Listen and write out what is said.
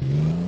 Yeah.